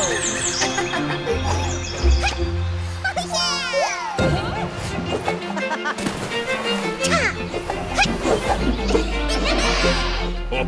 สวัส